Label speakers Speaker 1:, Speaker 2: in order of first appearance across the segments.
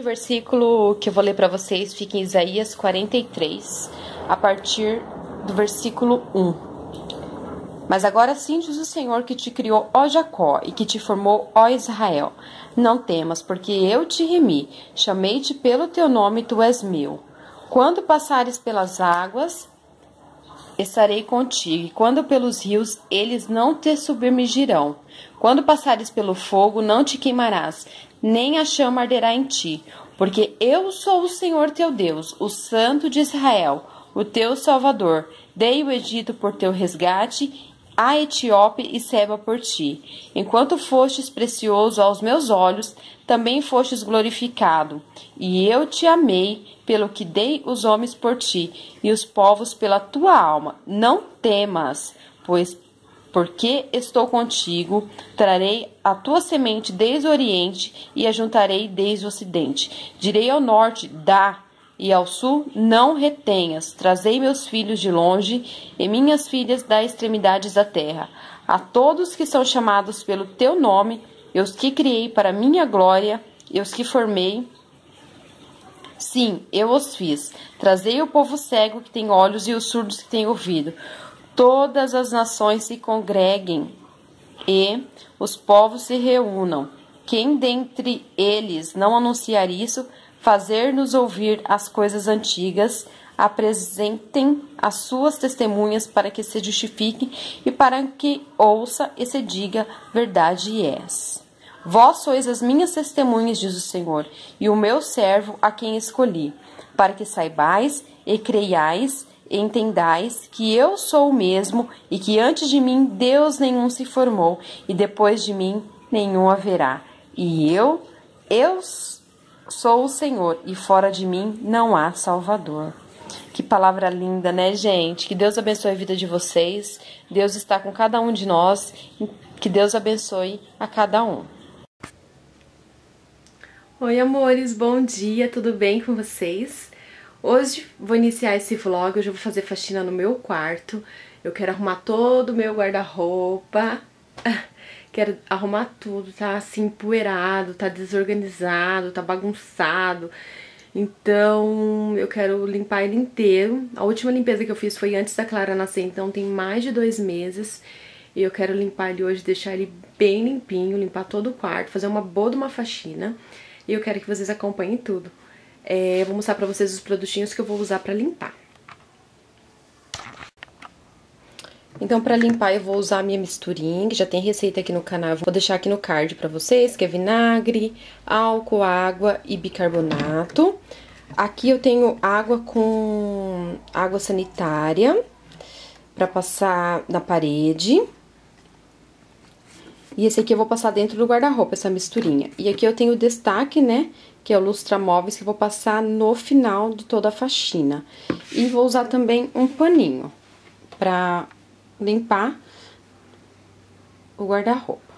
Speaker 1: O versículo que eu vou ler para vocês fica em Isaías 43, a partir do versículo 1. Mas agora sim diz o Senhor que te criou, ó Jacó, e que te formou, ó Israel. Não temas, porque eu te remi, chamei-te pelo teu nome, tu és meu. Quando passares pelas águas, estarei contigo, e quando pelos rios, eles não te submergirão. Quando passares pelo fogo, não te queimarás, nem a chama arderá em ti, porque eu sou o Senhor teu Deus, o Santo de Israel, o teu Salvador. Dei o Egito por teu resgate, a Etiópia e Seba por ti. Enquanto fostes precioso aos meus olhos, também fostes glorificado. E eu te amei, pelo que dei os homens por ti, e os povos pela tua alma. Não temas, pois porque estou contigo, trarei a tua semente desde o oriente e a juntarei desde o ocidente. Direi ao norte, dá, e ao sul, não retenhas. Trazei meus filhos de longe e minhas filhas das extremidades da terra. A todos que são chamados pelo teu nome, eu os que criei para minha glória, eu os que formei. Sim, eu os fiz. Trazei o povo cego que tem olhos e os surdos que têm ouvido todas as nações se congreguem e os povos se reúnam. Quem dentre eles não anunciar isso, fazer-nos ouvir as coisas antigas, apresentem as suas testemunhas para que se justifiquem e para que ouça e se diga verdade és. Vós sois as minhas testemunhas, diz o Senhor, e o meu servo a quem escolhi, para que saibais e creiais entendais que eu sou o mesmo e que antes de mim Deus nenhum se formou e depois de mim nenhum haverá. E eu, eu sou o Senhor e fora de mim não há Salvador. Que palavra linda, né, gente? Que Deus abençoe a vida de vocês. Deus está com cada um de nós. Que Deus abençoe a cada um.
Speaker 2: Oi, amores, bom dia, tudo bem com vocês? Hoje vou iniciar esse vlog, hoje eu vou fazer faxina no meu quarto. Eu quero arrumar todo o meu guarda-roupa. Quero arrumar tudo, tá assim, empoeirado, tá desorganizado, tá bagunçado. Então, eu quero limpar ele inteiro. A última limpeza que eu fiz foi antes da Clara nascer, então tem mais de dois meses. E eu quero limpar ele hoje, deixar ele bem limpinho, limpar todo o quarto, fazer uma boa de uma faxina. E eu quero que vocês acompanhem tudo. É, vou mostrar pra vocês os produtinhos que eu vou usar pra limpar.
Speaker 1: Então, pra limpar, eu vou usar a minha misturinha, que já tem receita aqui no canal. Vou deixar aqui no card pra vocês, que é vinagre, álcool, água e bicarbonato. Aqui eu tenho água com água sanitária pra passar na parede. E esse aqui eu vou passar dentro do guarda-roupa, essa misturinha. E aqui eu tenho o destaque, né, que é o lustramóveis, que eu vou passar no final de toda a faxina. E vou usar também um paninho pra limpar o guarda-roupa.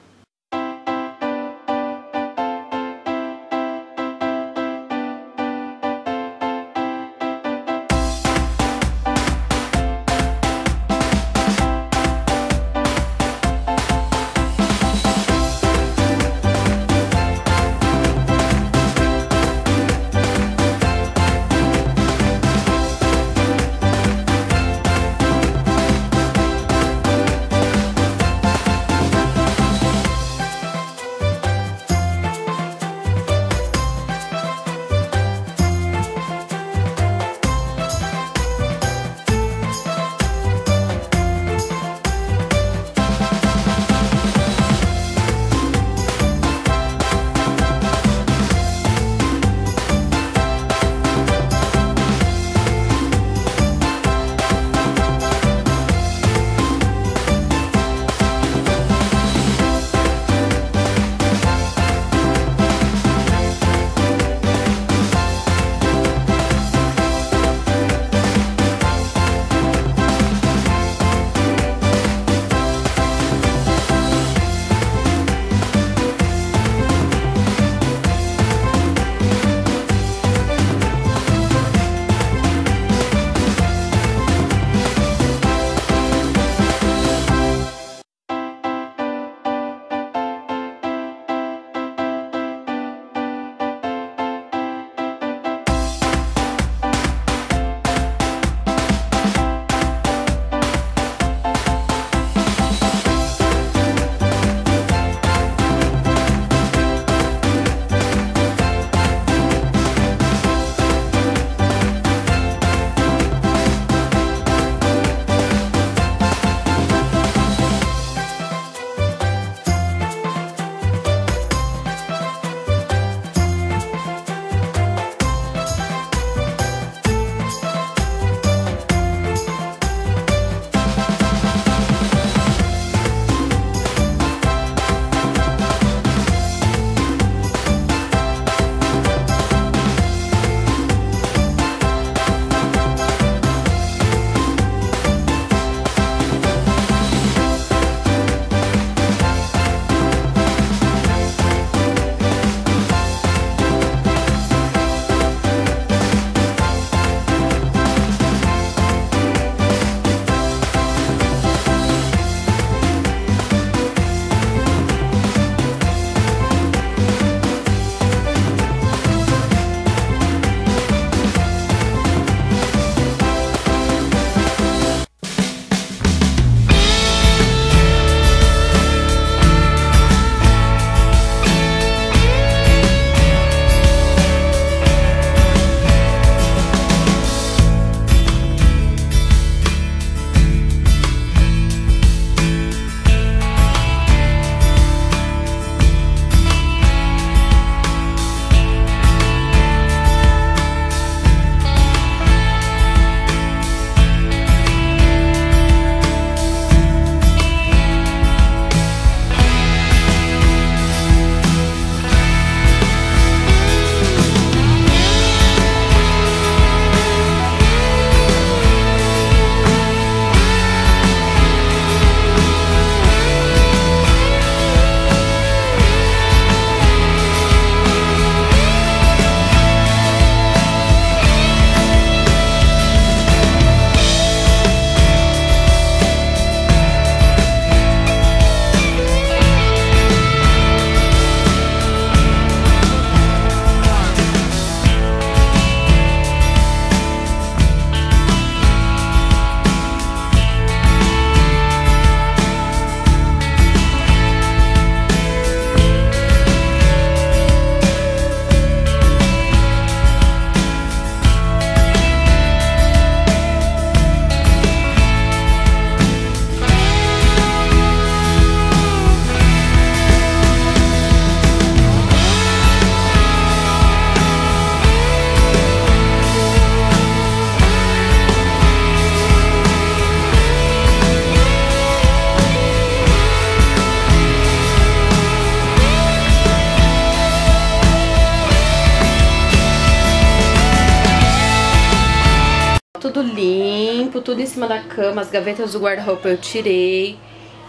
Speaker 1: Tudo em cima da cama. As gavetas do guarda-roupa eu tirei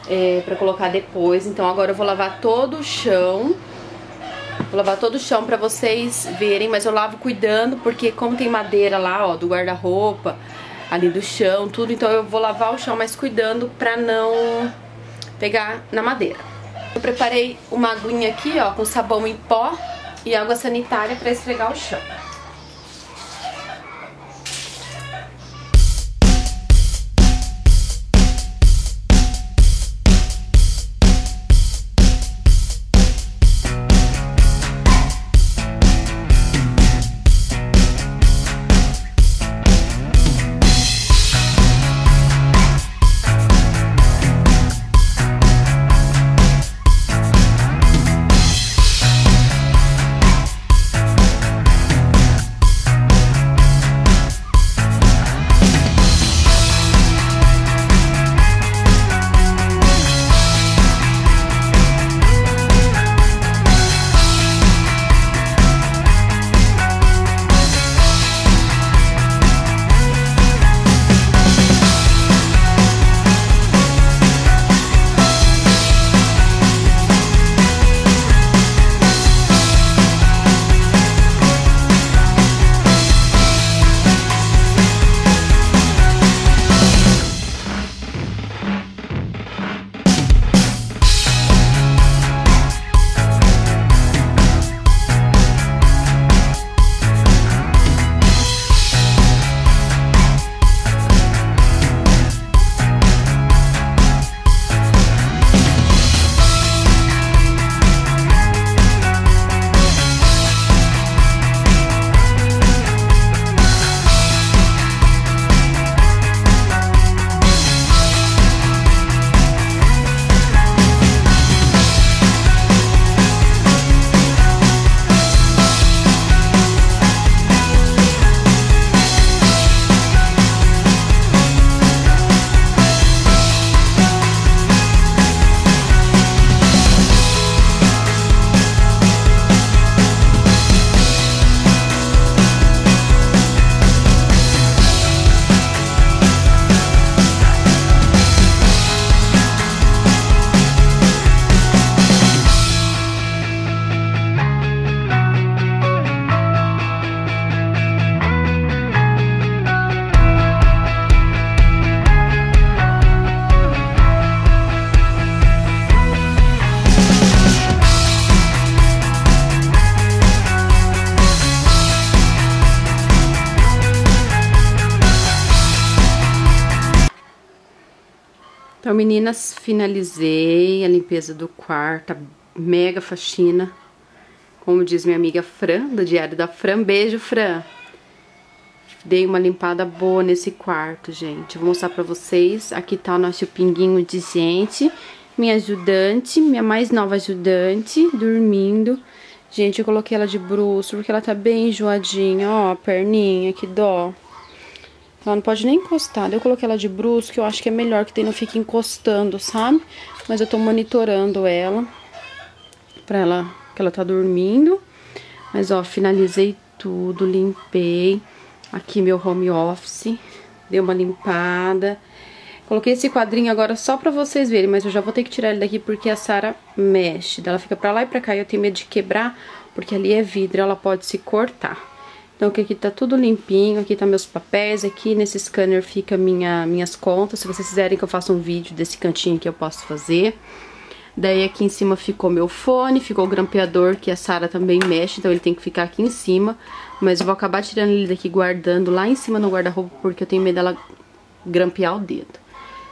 Speaker 1: é, pra colocar depois. Então agora eu vou lavar todo o chão. Vou lavar todo o chão pra vocês verem, mas eu lavo cuidando, porque como tem madeira lá, ó, do guarda-roupa, ali do chão, tudo, então eu vou lavar o chão, mas cuidando pra não pegar na madeira. Eu preparei uma aguinha aqui, ó, com sabão em pó e água sanitária pra esfregar o chão. Meninas, finalizei a limpeza do quarto, mega faxina. Como diz minha amiga Fran, do Diário da Fran. Beijo, Fran. Dei uma limpada boa nesse quarto, gente. Vou mostrar pra vocês. Aqui tá o nosso pinguinho de gente. Minha ajudante, minha mais nova ajudante, dormindo. Gente, eu coloquei ela de bruxo porque ela tá bem enjoadinha. Ó, perninha, que dó. Ela não pode nem encostar. Eu coloquei ela de brusco, eu acho que é melhor que daí não fique encostando, sabe? Mas eu tô monitorando ela pra ela, que ela tá dormindo. Mas, ó, finalizei tudo, limpei. Aqui meu home office, dei uma limpada. Coloquei esse quadrinho agora só pra vocês verem, mas eu já vou ter que tirar ele daqui porque a Sara mexe. Ela fica pra lá e pra cá e eu tenho medo de quebrar, porque ali é vidro, ela pode se cortar. Então, aqui tá tudo limpinho, aqui tá meus papéis, aqui nesse scanner fica minha, minhas contas. Se vocês quiserem que eu faça um vídeo desse cantinho aqui, eu posso fazer. Daí aqui em cima ficou meu fone, ficou o grampeador que a Sara também mexe, então ele tem que ficar aqui em cima. Mas eu vou acabar tirando ele daqui, guardando lá em cima no guarda-roupa, porque eu tenho medo dela grampear o dedo.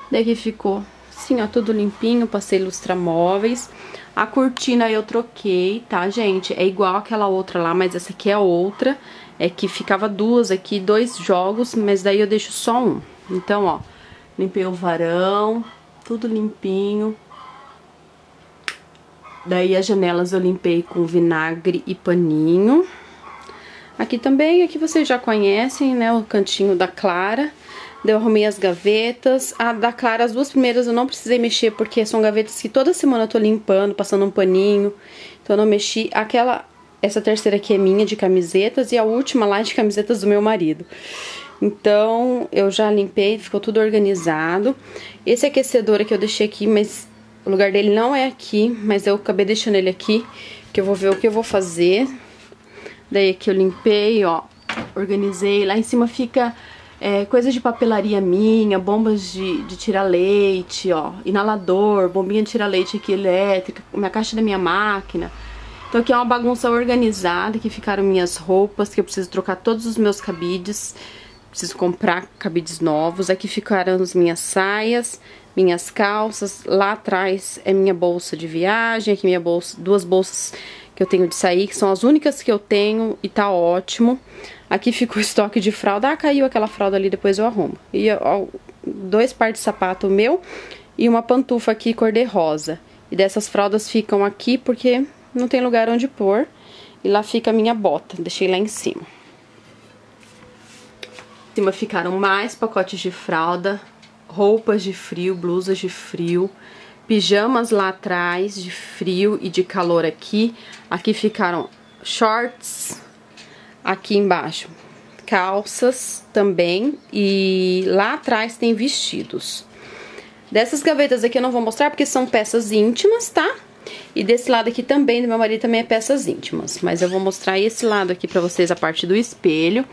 Speaker 1: Daí aqui ficou assim, ó, tudo limpinho, passei lustramóveis. A cortina eu troquei, tá, gente? É igual aquela outra lá, mas essa aqui é outra é que ficava duas aqui, dois jogos, mas daí eu deixo só um. Então, ó, limpei o varão, tudo limpinho. Daí as janelas eu limpei com vinagre e paninho. Aqui também, aqui vocês já conhecem, né, o cantinho da Clara. Eu arrumei as gavetas. A da Clara, as duas primeiras eu não precisei mexer, porque são gavetas que toda semana eu tô limpando, passando um paninho. Então eu não mexi. Aquela essa terceira aqui é minha de camisetas e a última lá é de camisetas do meu marido. Então, eu já limpei, ficou tudo organizado. Esse aquecedor aqui eu deixei aqui, mas o lugar dele não é aqui, mas eu acabei deixando ele aqui, que eu vou ver o que eu vou fazer. Daí aqui eu limpei, ó, organizei. Lá em cima fica é, coisa de papelaria minha, bombas de, de tirar leite, ó, inalador, bombinha de tirar leite aqui elétrica, minha caixa da minha máquina. Então aqui é uma bagunça organizada, que ficaram minhas roupas, que eu preciso trocar todos os meus cabides, preciso comprar cabides novos. Aqui ficaram as minhas saias, minhas calças, lá atrás é minha bolsa de viagem, aqui minha bolsa, duas bolsas que eu tenho de sair, que são as únicas que eu tenho e tá ótimo. Aqui ficou o estoque de fralda. Ah, caiu aquela fralda ali, depois eu arrumo. E ó, dois pares de sapato meu e uma pantufa aqui cor de rosa. E dessas fraldas ficam aqui porque não tem lugar onde pôr. E lá fica a minha bota, deixei lá em cima. Em cima ficaram mais pacotes de fralda, roupas de frio, blusas de frio, pijamas lá atrás de frio e de calor aqui. Aqui ficaram shorts, aqui embaixo calças também e lá atrás tem vestidos. Dessas gavetas aqui eu não vou mostrar porque são peças íntimas, tá? E desse lado aqui também, do meu marido, também é peças íntimas. Mas eu vou mostrar esse lado aqui pra vocês, a parte do espelho.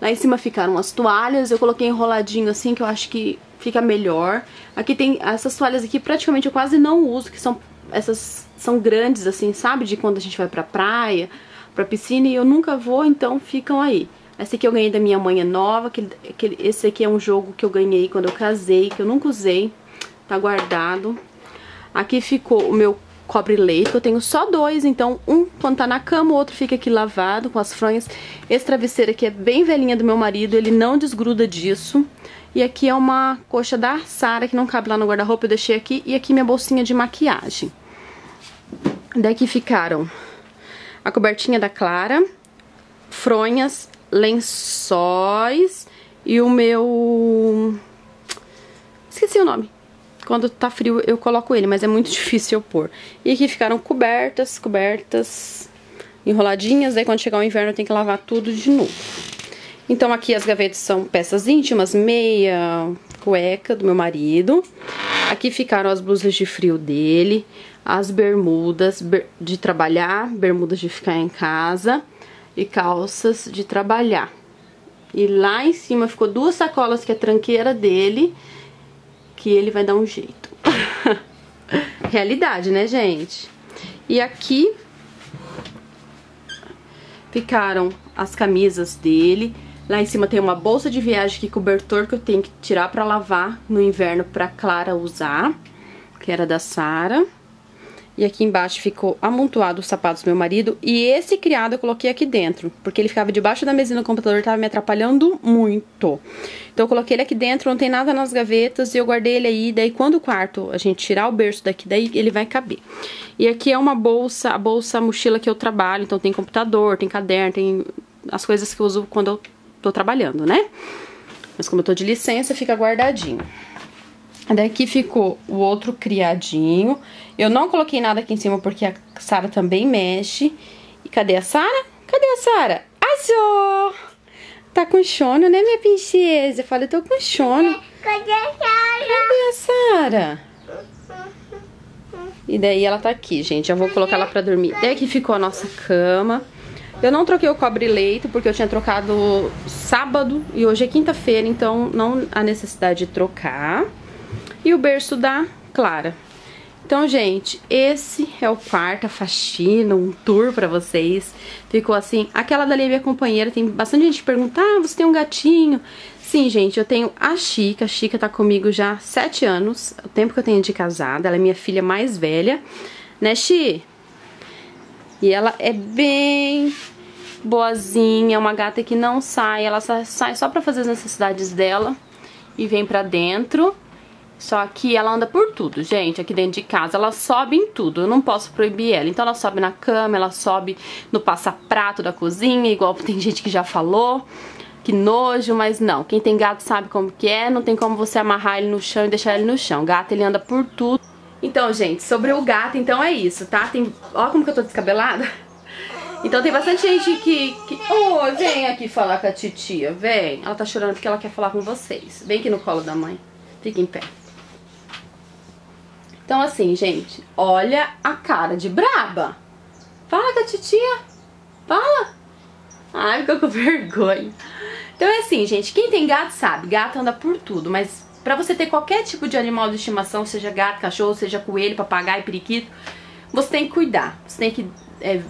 Speaker 1: Lá em cima ficaram as toalhas, eu coloquei enroladinho assim, que eu acho que fica melhor. Aqui tem essas toalhas aqui, praticamente eu quase não uso, que são essas são grandes assim, sabe? De quando a gente vai pra praia, pra piscina, e eu nunca vou, então ficam aí. Essa aqui eu ganhei da minha mãe é nova, que, esse aqui é um jogo que eu ganhei quando eu casei, que eu nunca usei, tá guardado. Aqui ficou o meu cobre leite, eu tenho só dois, então um quando tá na cama, o outro fica aqui lavado com as fronhas. Esse travesseiro aqui é bem velhinha do meu marido, ele não desgruda disso. E aqui é uma coxa da Sara que não cabe lá no guarda-roupa, eu deixei aqui. E aqui minha bolsinha de maquiagem. Daqui ficaram a cobertinha da Clara, fronhas, lençóis e o meu... Esqueci o nome. Quando tá frio eu coloco ele, mas é muito difícil eu pôr. E aqui ficaram cobertas, cobertas, enroladinhas. Daí quando chegar o inverno eu tenho que lavar tudo de novo. Então aqui as gavetas são peças íntimas, meia, cueca do meu marido. Aqui ficaram as blusas de frio dele, as bermudas de trabalhar, bermudas de ficar em casa e calças de trabalhar. E lá em cima ficou duas sacolas que é tranqueira dele que ele vai dar um jeito. Realidade, né, gente? E aqui ficaram as camisas dele. Lá em cima tem uma bolsa de viagem que cobertor que eu tenho que tirar pra lavar no inverno pra Clara usar, que era da Sara. E aqui embaixo ficou amontoado os sapatos do meu marido. E esse criado eu coloquei aqui dentro, porque ele ficava debaixo da mesinha do computador, tava me atrapalhando muito. Então eu coloquei ele aqui dentro, não tem nada nas gavetas, e eu guardei ele aí. Daí quando o quarto, a gente tirar o berço daqui, daí ele vai caber. E aqui é uma bolsa, a bolsa mochila que eu trabalho, então tem computador, tem caderno, tem as coisas que eu uso quando eu tô trabalhando, né? Mas como eu tô de licença, fica guardadinho. Daqui ficou o outro criadinho. Eu não coloquei nada aqui em cima porque a Sara também mexe. E cadê a Sara? Cadê a Sara? Azul! Tá com sono, né, minha princesa? Eu falei, tô com sono.
Speaker 3: Cadê a Sara?
Speaker 1: Cadê a Sara? E daí ela tá aqui, gente. Já vou colocar ela pra dormir. Daí aqui ficou a nossa cama. Eu não troquei o cobre-leito porque eu tinha trocado sábado e hoje é quinta-feira, então não há necessidade de trocar e o berço da Clara. Então, gente, esse é o quarto, a faxina, um tour pra vocês. Ficou assim, aquela dali é minha companheira, tem bastante gente que pergunta, ah, você tem um gatinho? Sim, gente, eu tenho a Chica, a Chica tá comigo já há sete anos, o tempo que eu tenho de casada, ela é minha filha mais velha, né, Chi? E ela é bem boazinha, é uma gata que não sai, ela sai só pra fazer as necessidades dela e vem pra dentro. Só que ela anda por tudo, gente, aqui dentro de casa. Ela sobe em tudo, eu não posso proibir ela. Então ela sobe na cama, ela sobe no passaprato da cozinha, igual tem gente que já falou. Que nojo, mas não. Quem tem gato sabe como que é, não tem como você amarrar ele no chão e deixar ele no chão. Gato, ele anda por tudo. Então, gente, sobre o gato, então é isso, tá? Tem... Ó como que eu tô descabelada. Então tem bastante gente que... que... Oh, vem aqui falar com a titia, vem. Ela tá chorando porque ela quer falar com vocês. Vem aqui no colo da mãe. Fica em pé. Então assim, gente, olha a cara de braba. Fala com a titia. Fala. Ai, ficou com vergonha. Então é assim, gente, quem tem gato sabe, gato anda por tudo, mas pra você ter qualquer tipo de animal de estimação, seja gato, cachorro, seja coelho, papagaio, periquito, você tem que cuidar. Você tem que é,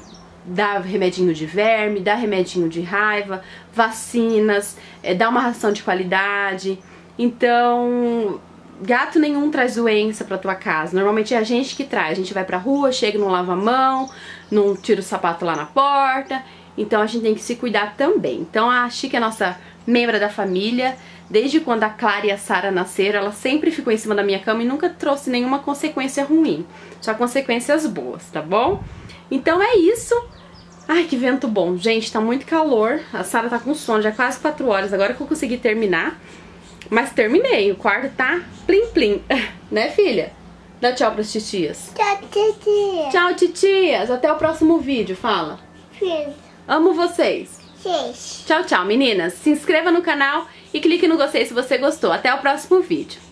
Speaker 1: dar remedinho de verme, dar remedinho de raiva, vacinas, é, dar uma ração de qualidade. Então, gato nenhum traz doença pra tua casa. Normalmente é a gente que traz. A gente vai pra rua, chega, não lava a mão, não tira o sapato lá na porta. Então a gente tem que se cuidar também. Então a Chica é nossa membra da família. Desde quando a Clara e a Sara nasceram, ela sempre ficou em cima da minha cama e nunca trouxe nenhuma consequência ruim. Só consequências boas, tá bom? Então é isso. Ai, que vento bom. Gente, tá muito calor. A Sara tá com sono, já é quase 4 horas. Agora que eu consegui terminar. Mas terminei. O quarto tá plim plim. né, filha? Dá tchau pras titias.
Speaker 3: Tchau, titia.
Speaker 1: Tchau, titias. Até o próximo vídeo. Fala.
Speaker 3: Filho.
Speaker 1: Amo vocês.
Speaker 3: Seis.
Speaker 1: Tchau, tchau, meninas. Se inscreva no canal e clique no gostei se você gostou. Até o próximo vídeo.